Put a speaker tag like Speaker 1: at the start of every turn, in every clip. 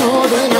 Speaker 1: Holding on.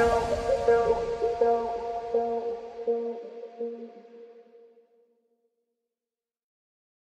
Speaker 1: Girl.